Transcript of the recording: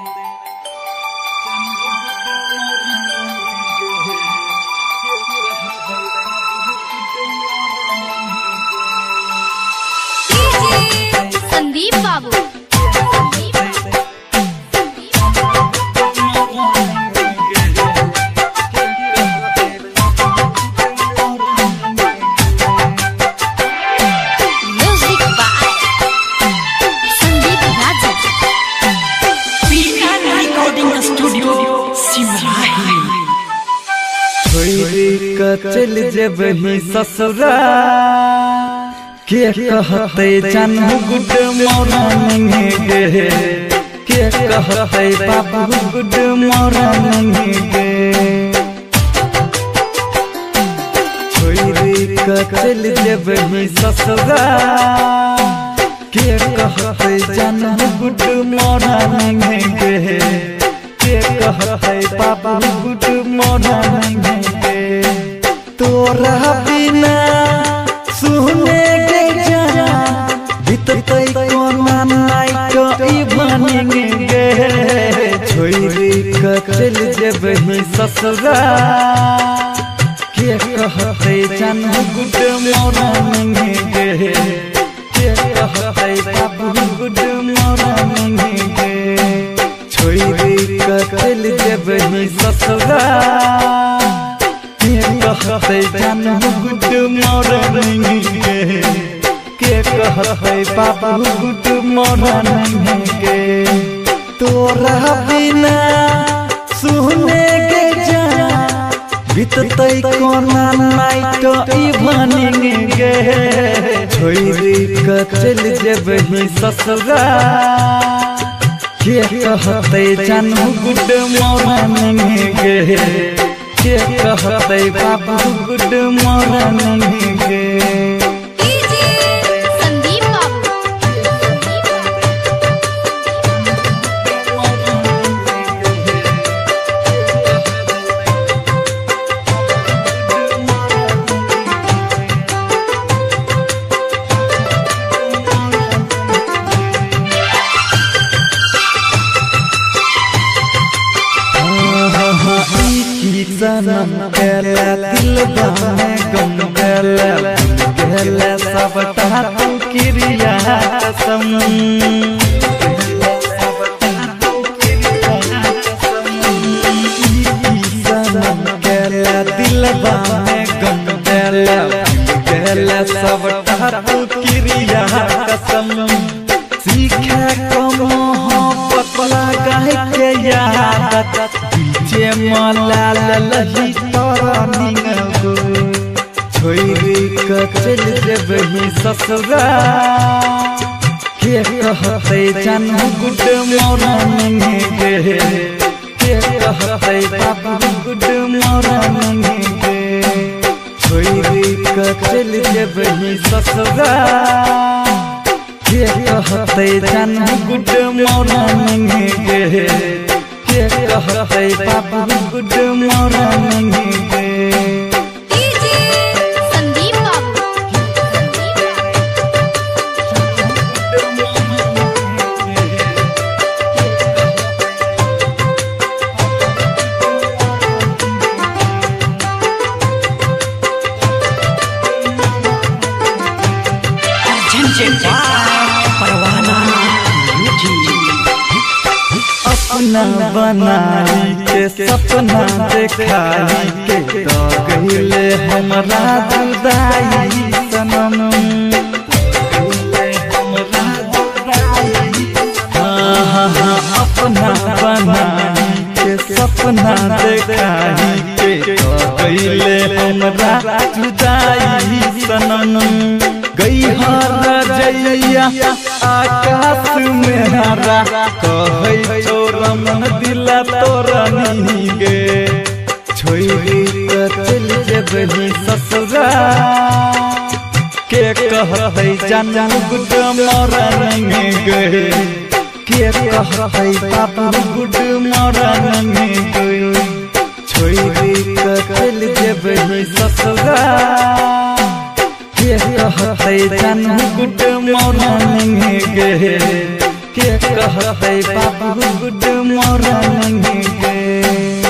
thing. चल जब ही ससुरा। के कहते जानू गुड मॉर्निंग गे के कहते बाबू गुड मॉर्निंग गे छोरी का चल जब ही ससुरा। के कहते जानू गुड मॉर्निंग के कहते बाबू, गुड मॉर्निंग तोरा बिना सुने के जाना, बीतते कोना नाइट ई बनेंगे गे छोरी का चल जब ही ससुरा। के कहते जान, गुड मॉर्निंग गे के कहते बाबू, गुड मॉर्निंग गे छोरी का चल जब ही ससुरा। के कहते जान गुड मॉर्निंग गे के कहते बाबू गुड मॉर्निंग गे तोरा बिना सुने के जाना। बीतते कोना नाइट ई बनेंगे गे छोरी जब ही ससुरा। के कहते जानू गुड मॉर्निंग गे के कहते बाबू गुड मॉर्निंग गे सनम केला दिल में गम केला केला सब तू क्रिया कसम। सब तू क्रिया कसम। सीखे कम मला ललही ससुरा के कहते जानू गुड मॉर्निंग गे के कहते बाबू गुड मॉर्निंग गे छोरी का ससुरा के कहते जानू गुड मॉर्निंग गे के कहते बाबू गुड अपना बनाई के सपना देखाई के तो गहिले हमरा जुदाई सनम। हाँ, हाँ, हाँ, अपना बनाई के सपना देखाई के तो गहिले हमरा जुदाई सनम। गई हर आकाश में हरा। कहै छोरम दिला तोरा नहीं गे। का चल जब ही ससुरा। के कहै जानू गुड मोरा नहीं गे। के कहै बाबू गुड मोरा नहीं गे का चल जब ही ससुरा। कहते गुड मॉर्निंग गे के। कहते बाबू गुड मॉर्निंग गे